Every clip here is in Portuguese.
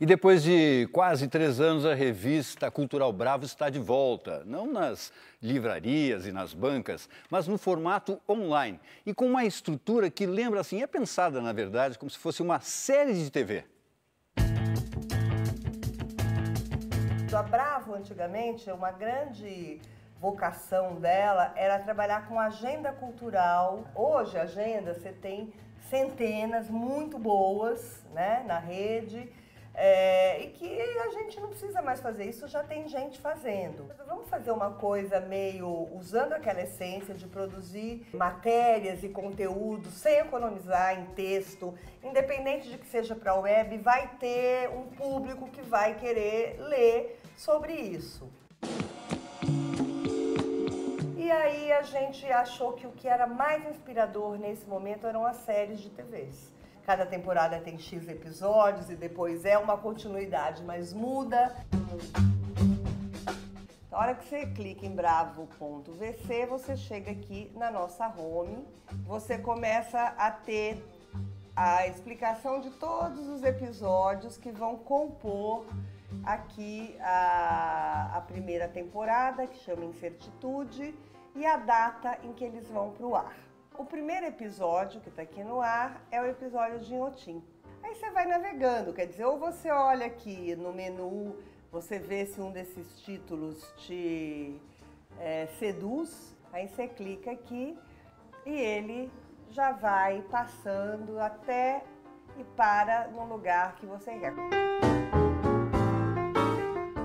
E depois de quase três anos, a revista Cultural Bravo está de volta. Não nas livrarias e nas bancas, mas no formato online. E com uma estrutura que lembra assim, é pensada, na verdade, como se fosse uma série de TV. A Bravo, antigamente, uma grande vocação dela era trabalhar com agenda cultural. Hoje, agenda, você tem centenas muito boas né, na rede é, e que a gente não precisa mais fazer isso, já tem gente fazendo. Vamos fazer uma coisa meio usando aquela essência de produzir matérias e conteúdo sem economizar em texto, independente de que seja para a web, vai ter um público que vai querer ler sobre isso. E aí a gente achou que o que era mais inspirador nesse momento eram as séries de TVs. Cada temporada tem X episódios e depois é uma continuidade, mas muda. Na hora que você clica em bravo.vc, você chega aqui na nossa home, você começa a ter a explicação de todos os episódios que vão compor aqui a, a primeira temporada, que chama Incertitude, e a data em que eles vão para o ar. O primeiro episódio que está aqui no ar é o episódio de Inhotim. Aí você vai navegando, quer dizer, ou você olha aqui no menu, você vê se um desses títulos te é, seduz, aí você clica aqui e ele já vai passando até e para no lugar que você quer.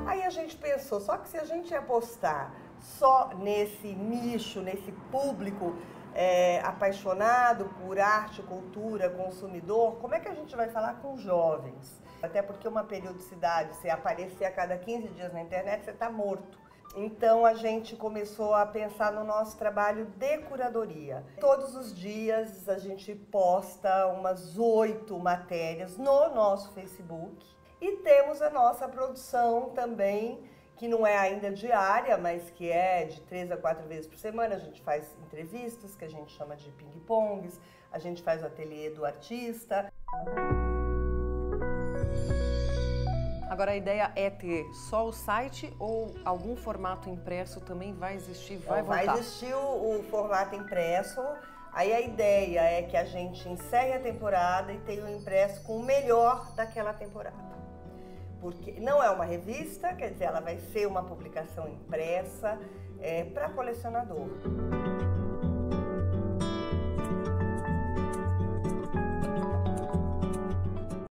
Aí a gente pensou, só que se a gente apostar só nesse nicho, nesse público é, apaixonado por arte, cultura, consumidor, como é que a gente vai falar com jovens? Até porque uma periodicidade, se aparecer a cada 15 dias na internet, você está morto. Então a gente começou a pensar no nosso trabalho de curadoria. Todos os dias a gente posta umas oito matérias no nosso Facebook e temos a nossa produção também que não é ainda diária, mas que é de três a quatro vezes por semana. A gente faz entrevistas, que a gente chama de ping-pongs, a gente faz o ateliê do artista. Agora a ideia é ter só o site ou algum formato impresso também vai existir, vai Não, voltar? Vai existir o, o, formato impresso. Aí a ideia é que a gente encerre a temporada e tenha o impresso com o melhor daquela temporada porque não é uma revista, quer dizer, ela vai ser uma publicação impressa é, para colecionador.